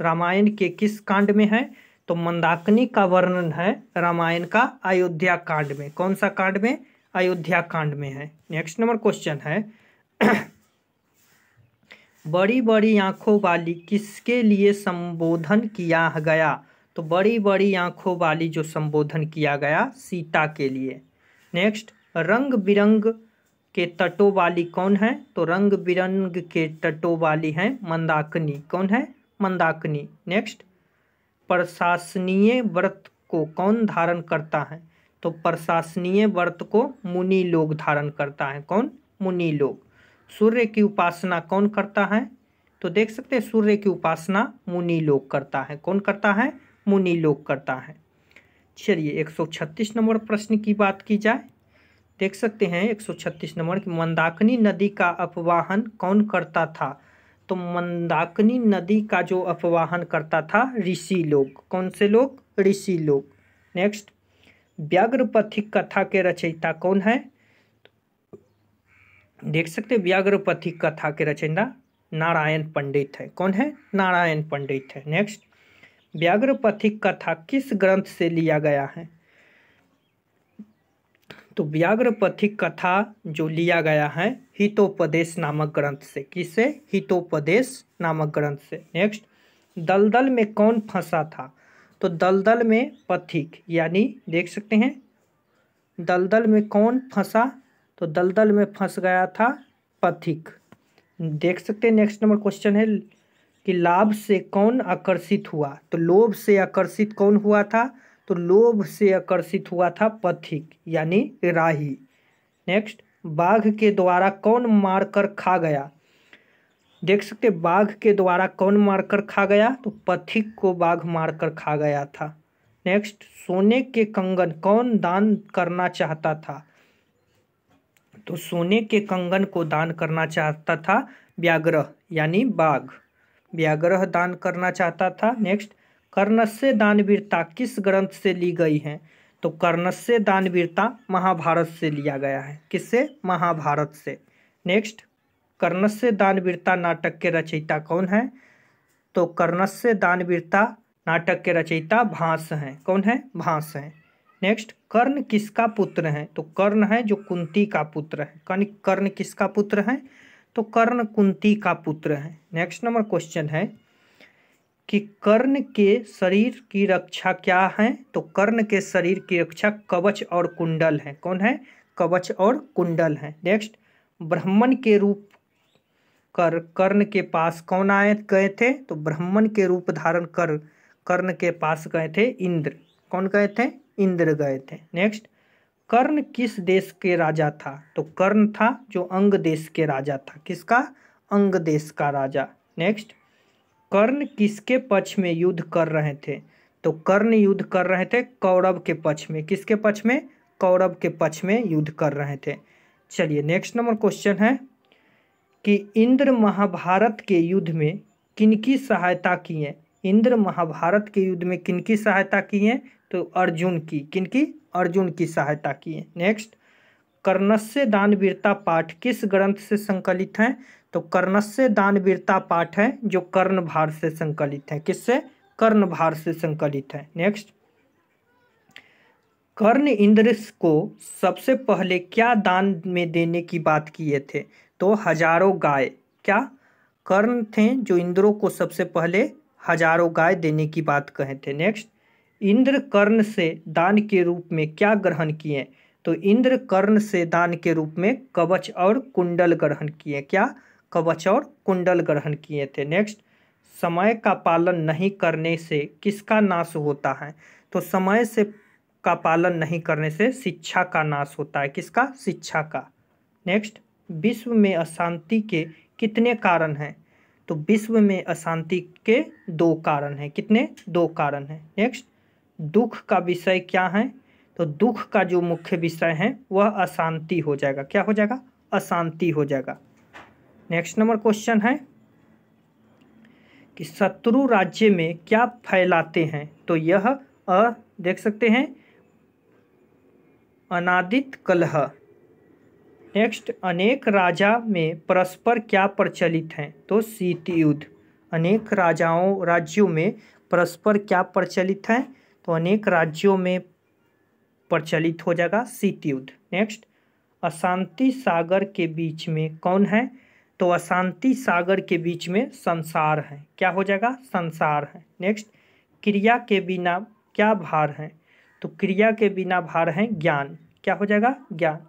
रामायण के किस कांड में है? तो मंदाकिनी का वर्णन है रामायण का अयोध्या कांड में। कौन सा कांड में? अयोध्या कांड में है। नेक्स्ट नंबर क्वेश्चन है। बड़ी बड़ी आँखों वाली किसके लिए संबोधन किया गया? तो बड़ी बड़ी आँखों वाली जो संबोधन किया गया, सीता के लिए। नेक्स्ट रंग बिरंग के तटों वाली कौन है? तो रंग बिरंग के तटों वाली है मंदाकिनी। कौन है? मंदाकिनी। नेक्स्ट प्रशासनीय व्रत को कौन धारण करता है? तो प्रशासनीय व्रत को मुनि लोग धारण करता है। कौन? मुनि लोग। सूर्य की उपासना कौन करता है? तो देख सकते हैं, सूर्य की उपासना मुनि लोग करता है। कौन करता है? मुनि लोग करता है। चलिए 136 नंबर प्रश्न की बात की जाए। देख सकते हैं 136 नंबर की मंदाकिनी नदी का अपवाहन कौन करता था? तो मंदाकिनी नदी का जो अपवाहन करता था, ऋषि लोग। कौन से लोग? ऋषि लोग। नेक्स्ट व्याघ्रपथिक कथा के रचयिता कौन है? देख सकते व्याघ्रपथिक कथा के रचयिता नारायण पंडित है। कौन है? नारायण पंडित है। नेक्स्ट व्याघ्रपथिक कथा किस ग्रंथ से लिया गया है? तो व्याघ्रपथिक कथा जो लिया गया है, हितोपदेश नामक ग्रंथ से। किससे हितोपदेश नामक ग्रंथ से। नेक्स्ट दलदल में कौन फंसा था? तो दलदल में पथिक, यानी देख सकते हैं, दलदल में कौन फंसा? तो दलदल में फंस गया था पथिक। देख सकते हैं नेक्स्ट नंबर क्वेश्चन है कि लाभ से कौन आकर्षित हुआ? तो लोभ से आकर्षित कौन हुआ था? तो लोभ से आकर्षित हुआ था पथिक, यानी राही। नेक्स्ट बाघ के द्वारा कौन मारकर खा गया? देख सकते बाघ के द्वारा कौन मारकर खा गया? तो पथिक को बाघ मारकर खा गया था। नेक्स्ट सोने के कंगन कौन दान करना चाहता था? तो सोने के कंगन को दान करना चाहता था व्याग्रह यानी बाघ। व्याग्रह दान करना चाहता था। नेक्स्ट कर्णस्य दानवीरता किस ग्रंथ से ली गई है? तो कर्णस्य दानवीरता महाभारत से लिया गया है। किससे? महाभारत से। नेक्स्ट, कर्णस्य दानवीरता नाटक के रचयिता कौन है? तो कर्णस्य दानवीरता नाटक के रचयिता भास हैं। कौन है? भास हैं। नेक्स्ट, कर्ण किसका पुत्र है? तो कर्ण है जो कुंती का पुत्र है। कर्ण कर्ण किसका पुत्र है? तो कर्ण कुंती का पुत्र है। नेक्स्ट नंबर क्वेश्चन है कि कर्ण के शरीर की रक्षा क्या है? तो कर्ण के शरीर की रक्षा कवच और कुंडल है। कौन है? कवच और कुंडल है। नेक्स्ट ब्राह्मण के रूप कर, कर्ण के पास कौन आए, गए थे? तो ब्राह्मण के रूप धारण कर, कर्ण के पास गए थे इंद्र। कौन गए थे? इंद्र गए थे। नेक्स्ट कर्ण किस देश के राजा था? तो कर्ण था जो अंग देश के राजा था। किसका? अंग देश का राजा। नेक्स्ट कर्ण किसके पक्ष में युद्ध कर रहे थे? तो कर्ण युद्ध कर रहे थे कौरव के पक्ष में। किसके पक्ष में? कौरव के पक्ष में युद्ध कर रहे थे। चलिए नेक्स्ट नंबर क्वेश्चन है कि इंद्र महाभारत के युद्ध में किनकी सहायता की है? इंद्र महाभारत के युद्ध में किनकी सहायता की है? तो अर्जुन की। किनकी? अर्जुन की सहायता की है। नेक्स्ट कर्णस्य दानवीरता पाठ किस ग्रंथ से संकलित है? तो कर्णस्य दानवीरता पाठ है, जो कर्णभार से संकलित है। किससे? कर्णभार से संकलित है। नेक्स्ट कर्ण इंद्र को सबसे पहले क्या दान में देने की बात किए थे? तो हज़ारों गाय। क्या? कर्ण थे जो इंद्रों को सबसे पहले हज़ारों गाय देने की बात कहे थे। नेक्स्ट इंद्र कर्ण से दान के रूप में क्या ग्रहण किए? तो इंद्र कर्ण से दान के रूप में कवच और कुंडल ग्रहण किए। क्या? कवच और कुंडल ग्रहण किए थे। नेक्स्ट समय का पालन नहीं करने से किसका नाश होता है? तो समय से का पालन नहीं करने से शिक्षा का नाश होता है। किसका? शिक्षा का। नेक्स्ट विश्व में अशांति के कितने कारण हैं? तो विश्व में अशांति के दो कारण हैं। कितने? दो कारण हैं। नेक्स्ट दुख का विषय क्या है? तो दुख का जो मुख्य विषय है, वह अशांति हो जाएगा। क्या हो जाएगा? अशांति हो जाएगा। नेक्स्ट नंबर क्वेश्चन है कि शत्रु राज्य में क्या फैलाते हैं? तो यह अ, देख सकते हैं। अनादित कलह। नेक्स्ट अनेक राजा में परस्पर क्या प्रचलित हैं? तो शीत युद्ध। अनेक राजाओं, राज्यों में परस्पर क्या प्रचलित हैं? तो अनेक राज्यों में प्रचलित हो जाएगा शीत युद्ध। नेक्स्ट अशांति सागर के बीच में कौन है? तो अशांति सागर के बीच में संसार है। क्या हो जाएगा? संसार है। नेक्स्ट क्रिया के बिना क्या भार है? तो क्रिया के बिना भार है ज्ञान। क्या हो जाएगा? ज्ञान।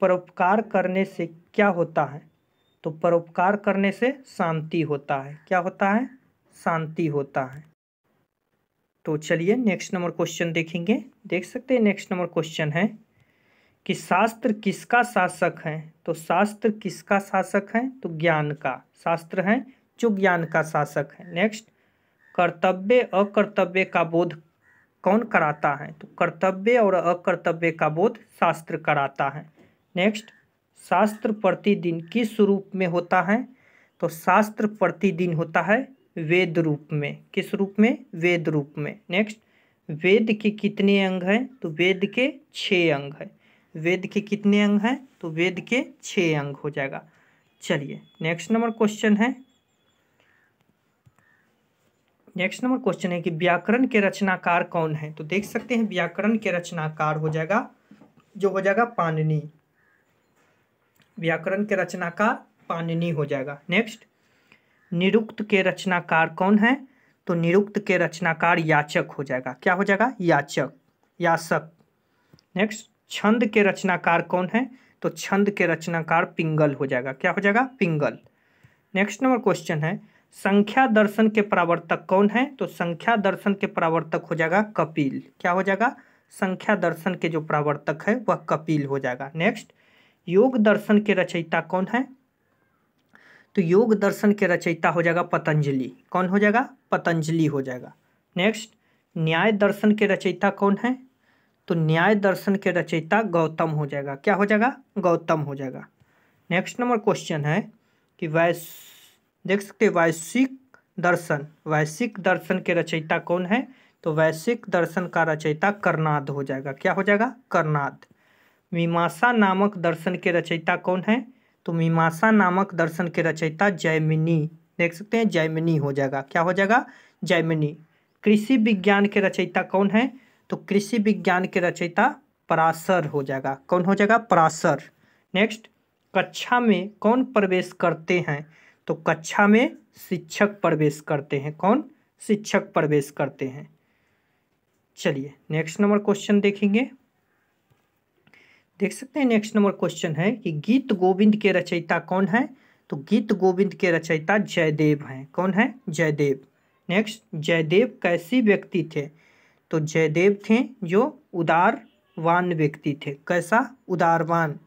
परोपकार करने से क्या होता है? तो परोपकार करने से शांति होता है। क्या होता है? शांति होता है। तो चलिए नेक्स्ट नंबर क्वेश्चन देखेंगे। देख सकते हैं नेक्स्ट नंबर क्वेश्चन है। कि शास्त्र किसका शासक है? तो शास्त्र किसका शासक है? तो ज्ञान का। शास्त्र है जो ज्ञान का शासक है। नेक्स्ट कर्तव्य अकर्तव्य का बोध कौन कराता है? तो कर्तव्य और अकर्तव्य का बोध शास्त्र कराता है। नेक्स्ट शास्त्र प्रतिदिन किस रूप में होता है? तो शास्त्र प्रतिदिन होता है वेद रूप में। किस रूप में? वेद रूप में। नेक्स्ट वेद के कितने अंग हैं? तो वेद के छः अंग हैं। वेद के कितने अंग हैं? तो वेद के छः अंग हो जाएगा। चलिए नेक्स्ट नंबर क्वेश्चन है। नेक्स्ट नंबर क्वेश्चन है कि व्याकरण के रचनाकार कौन है? तो देख सकते हैं, व्याकरण के रचनाकार हो जाएगा, जो हो जाएगा पाणिनि। व्याकरण के रचनाकार पाणिनि हो जाएगा। नेक्स्ट निरुक्त के रचनाकार कौन है? तो निरुक्त के रचनाकार याचक हो जाएगा। क्या हो जाएगा? याचक, यासक। नेक्स्ट छंद के रचनाकार कौन है? तो छंद के रचनाकार पिंगल हो जाएगा। क्या हो जाएगा? पिंगल। नेक्स्ट नंबर क्वेश्चन है। संख्या दर्शन के प्रवर्तक कौन है? तो संख्या दर्शन के प्रवर्तक हो जाएगा कपिल। क्या हो जाएगा? संख्या दर्शन के जो प्रवर्तक है, वह कपिल हो जाएगा। नेक्स्ट योग दर्शन के रचयिता कौन है? तो योग दर्शन के रचयिता हो जाएगा पतंजलि। कौन हो जाएगा? पतंजलि हो जाएगा। नेक्स्ट न्याय दर्शन के रचयिता कौन है? तो न्याय दर्शन के रचयिता गौतम हो जाएगा। क्या हो जाएगा? गौतम हो जाएगा। नेक्स्ट नंबर क्वेश्चन है कि वैश देख सकते वैश्विक दर्शन वैश्विक दर्शन के रचयिता कौन है? तो वैश्विक दर्शन का रचयिता करनाद हो जाएगा। क्या हो जाएगा? करनाद। मीमांसा नामक दर्शन के रचयिता कौन है? तो मीमांसा नामक दर्शन के रचयिता जैमिनी। देख सकते हैं, जैमिनी हो जाएगा। क्या हो जाएगा? जैमिनी। कृषि विज्ञान के रचयिता कौन है? तो कृषि विज्ञान के रचयिता पराशर हो जाएगा। कौन हो जाएगा? पराशर। नेक्स्ट कक्षा में कौन प्रवेश करते हैं? तो कक्षा में शिक्षक प्रवेश करते हैं। कौन? शिक्षक प्रवेश करते हैं। चलिए नेक्स्ट नंबर क्वेश्चन देखेंगे। देख सकते हैं नेक्स्ट नंबर क्वेश्चन है कि गीत गोविंद के रचयिता कौन है? तो गीत गोविंद के रचयिता जयदेव हैं। कौन है? जयदेव। नेक्स्ट जयदेव कैसी व्यक्ति थे? तो जयदेव थे जो उदारवान व्यक्ति थे। कैसा? उदारवान।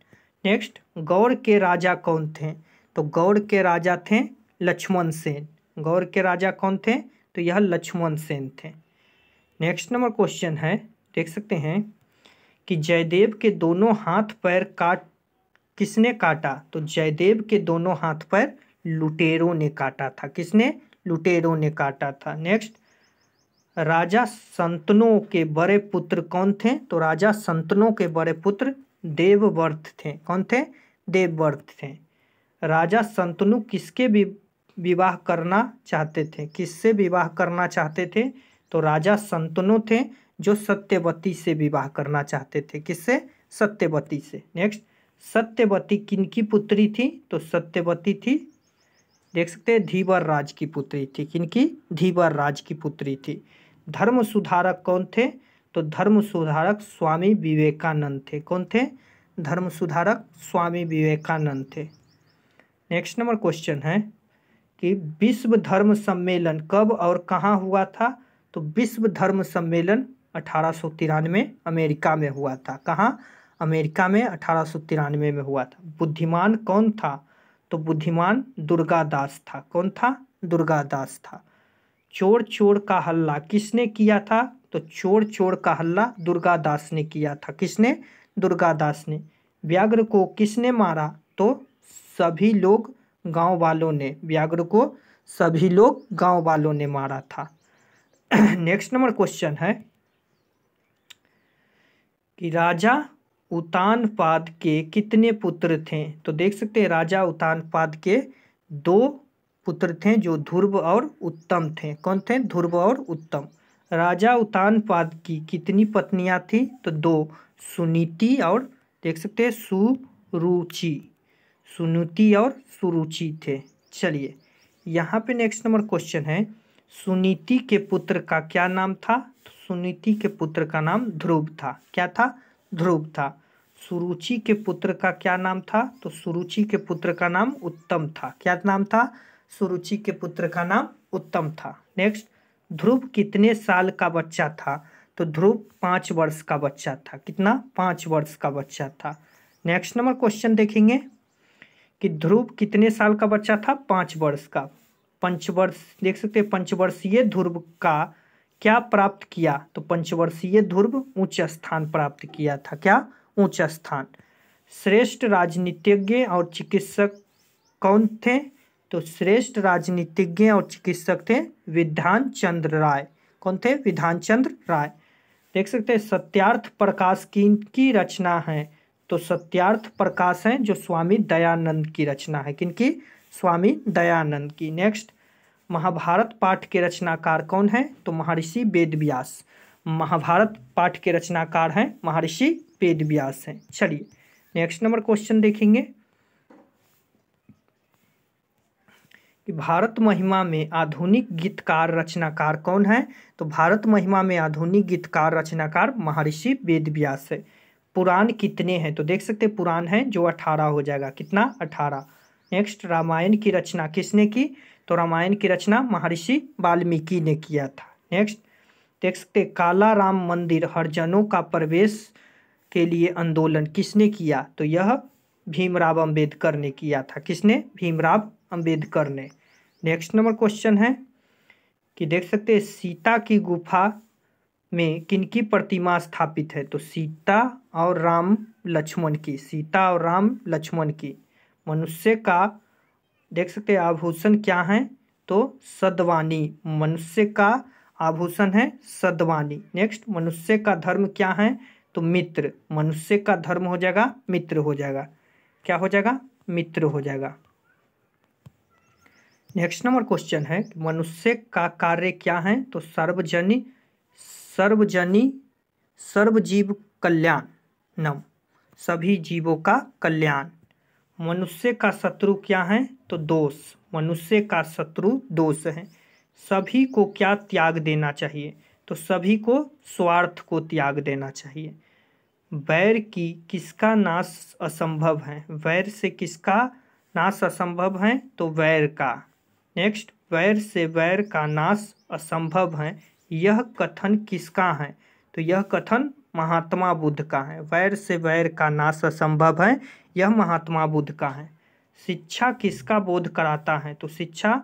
नेक्स्ट गौड़ के राजा कौन थे? तो गौड़ के राजा थे लक्ष्मण सेन। गौड़ के राजा कौन थे? तो यह लक्ष्मण सेन थे। नेक्स्ट नंबर क्वेश्चन है। देख सकते हैं कि जयदेव के दोनों हाथ पैर काट किसने काटा? तो जयदेव के दोनों हाथ पैर लुटेरों ने काटा था। किसने? लुटेरों ने काटा था। नेक्स्ट राजा संतनों के बड़े पुत्र कौन थे? तो राजा संतनों के बड़े पुत्र देवव्रत थे। कौन थे? देवव्रत थे। राजा संतनु किसके विवाह करना चाहते थे? किससे विवाह करना चाहते थे? तो राजा संतनु थे जो सत्यवती से विवाह करना चाहते थे। किससे? सत्यवती से। नेक्स्ट सत्यवती किनकी पुत्री थी? तो सत्यवती थी, देख सकते हैं, धीवर राज की पुत्री थी। किनकी धीवर राज की पुत्री थी। धर्म सुधारक कौन थे? तो धर्म सुधारक स्वामी विवेकानंद थे। कौन थे? धर्म सुधारक स्वामी विवेकानंद थे। नेक्स्ट नंबर क्वेश्चन है कि विश्व धर्म सम्मेलन कब और कहाँ हुआ था? तो विश्व धर्म सम्मेलन अठारह अमेरिका में हुआ था। कहाँ? अमेरिका में अठारह सौ तिरानवे में हुआ था। बुद्धिमान कौन था? तो बुद्धिमान दुर्गा दास था। कौन था? दुर्गा दास था। चोर चोर का हल्ला किसने किया था? तो चोर चोर का हल्ला दुर्गा दास ने किया था। किसने? दुर्गा दास ने। व्याघ्र को किसने मारा? तो सभी लोग गाँव वालों ने। व्याघ्र को सभी लोग गाँव वालों ने मारा था। नेक्स्ट नंबर क्वेश्चन है कि राजा उतानपाद के कितने पुत्र थे? तो देख सकते हैं, राजा उतानपाद के दो पुत्र थे जो ध्रुव और उत्तम थे। कौन थे? ध्रुव और उत्तम। राजा उतानपाद की कितनी पत्नियाँ थी? तो दो, सुनीति और, देख सकते हैं, सुरुचि। सुनीति और सुरुचि थे। चलिए, यहाँ पे नेक्स्ट नंबर क्वेश्चन है। सुनीति के पुत्र का क्या नाम था? सुनीति के पुत्र का नाम ध्रुव था। क्या था? ध्रुव था। सुरुचि के पुत्र का क्या नाम था? तो सुरुचि के पुत्र का नाम उत्तम था। क्या नाम था? सुरुचि के पुत्र का नाम उत्तम था। नेक्स्ट ध्रुव कितने साल का बच्चा था? तो ध्रुव पाँच वर्ष का बच्चा था। कितना? पाँच वर्ष का बच्चा था। नेक्स्ट नंबर क्वेश्चन देखेंगे कि ध्रुव कितने साल का बच्चा था? पाँच वर्ष का। पंचवर्ष देख सकते हैं पंचवर्षीय ध्रुव का क्या प्राप्त किया? तो पंचवर्षीय ध्रुव उच्च स्थान प्राप्त किया था। क्या? उच्च स्थान। श्रेष्ठ राजनीतिज्ञ और चिकित्सक कौन थे? तो श्रेष्ठ राजनीतिज्ञ और चिकित्सक थे विधान चंद्र राय। कौन थे? विधान चंद्र राय। देख सकते हैं, सत्यार्थ प्रकाश की की रचना है। तो सत्यार्थ प्रकाश है जो स्वामी दयानंद की रचना है। किनकी? स्वामी दयानंद की। नेक्स्ट महाभारत पाठ के रचनाकार कौन है? तो महर्षि वेद महाभारत पाठ के रचनाकार हैं महर्षि वेद व्यास हैं। चलिए नेक्स्ट नंबर क्वेश्चन देखेंगे। कि भारत महिमा में आधुनिक गीतकार रचनाकार कौन है? तो भारत महिमा में आधुनिक गीतकार रचनाकार महर्षि वेद व्यास है। पुराण कितने हैं? तो देख सकते हैं, पुराण है जो अठारह हो जाएगा। कितना? अठारह। नेक्स्ट रामायण की रचना किसने की? तो रामायण की रचना महर्षि वाल्मीकि ने किया था। नेक्स्ट देख सकते काला राम मंदिर हरजनों का प्रवेश के लिए आंदोलन किसने किया? तो यह भीमराव अंबेडकर ने किया था। किसने? भीमराव अंबेडकर ने। नेक्स्ट नंबर क्वेश्चन है कि देख सकते हैं, सीता की गुफा में किनकी प्रतिमा स्थापित है? तो सीता और राम लक्ष्मण की, सीता और राम लक्ष्मण की। मनुष्य का देख सकते हैं, आभूषण क्या है? तो सदवानी मनुष्य का आभूषण है सदवानी नेक्स्ट मनुष्य का धर्म क्या है? तो मित्र। मनुष्य का धर्म हो जाएगा, मित्र हो जाएगा। क्या हो जाएगा? मित्र हो जाएगा। नेक्स्ट नंबर क्वेश्चन है कि मनुष्य का कार्य क्या है? तो सर्वजनी सर्वजनी, सर्वजीव कल्याण। नम सभी जीवों का कल्याण। मनुष्य का शत्रु क्या है? तो दोष। मनुष्य का शत्रु दोष है। सभी को क्या त्याग देना चाहिए? तो सभी को स्वार्थ को त्याग देना चाहिए। वैर की किसका नाश असंभव है? वैर से किसका नाश असंभव है? तो वैर का। नेक्स्ट, वैर से वैर का नाश असंभव है। यह कथन किसका है? तो यह कथन महात्मा बुद्ध का है। वैर से वैर का नाश असंभव है, यह महात्मा बुद्ध का है। शिक्षा किसका बोध कराता है? तो शिक्षा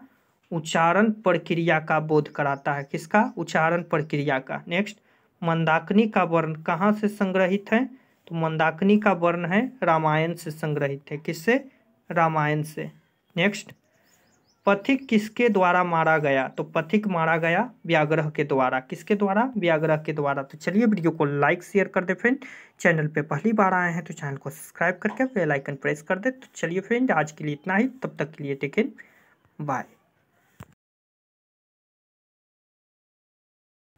उच्चारण प्रक्रिया का बोध कराता है। किसका? उच्चारण प्रक्रिया का। नेक्स्ट, मंदाकिनी का वर्ण कहाँ से संग्रहित है? तो मंदाकिनी का वर्ण है रामायण से संग्रहित है। किससे? रामायण से। नेक्स्ट पथिक किसके द्वारा मारा गया? तो पथिक मारा गया व्याग्रह के द्वारा। किसके द्वारा? व्याग्रह के द्वारा। तो चलिए वीडियो को लाइक शेयर कर दे फ्रेंड चैनल पे पहली बार आए हैं तो चैनल को सब्सक्राइब करके बेल आइकन प्रेस कर दे। तो चलिए फ्रेंड आज के लिए इतना ही। तब तक के लिए टेक बाय